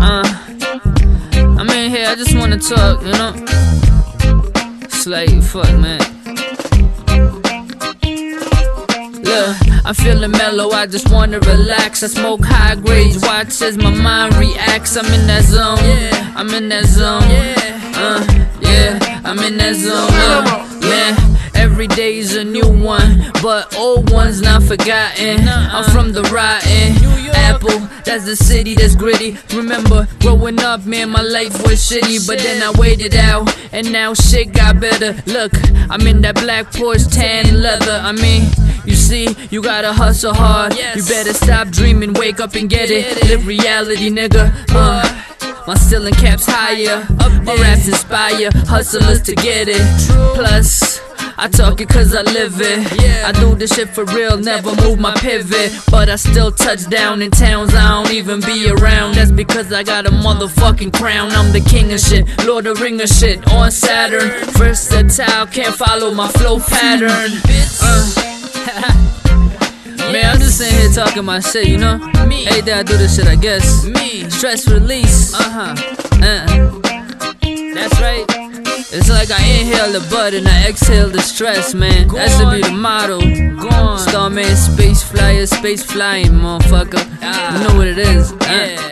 Uh, I'm in here, I just wanna talk, you know? Slave, fuck, man. Look, I'm feeling mellow, I just wanna relax. I smoke high grades, watch as my mind reacts. I'm in that zone, yeah. I'm in that zone, yeah. Uh, yeah, I'm in that zone, uh, man. Every day's a new one, but old ones not forgotten. I'm from the rotten that's the city that's gritty. Remember, growing up, man, my life was shitty, but then I waited out, and now shit got better. Look, I'm in that black Porsche tan leather. I mean, you see, you gotta hustle hard. You better stop dreaming, wake up and get it. Live reality, nigga. Uh, my ceiling caps higher. My raps inspire hustlers to get it. Plus, I talk it cause I live it. I do this shit for real, never move my pivot. But I still touch down in towns I don't even be around. That's because I got a motherfucking crown. I'm the king of shit, Lord of Ring of shit on Saturn. Versatile, can't follow my flow pattern. Uh. Man, I'm just sitting here talking my shit, you know? Me. Hey, day I do this shit, I guess. Me. Stress release. Uh-huh. Uh. That's. It's like I inhale the bud and I exhale the stress, man. That should be the motto. Starman, space flyer, space flying, motherfucker. You know what it is. Uh.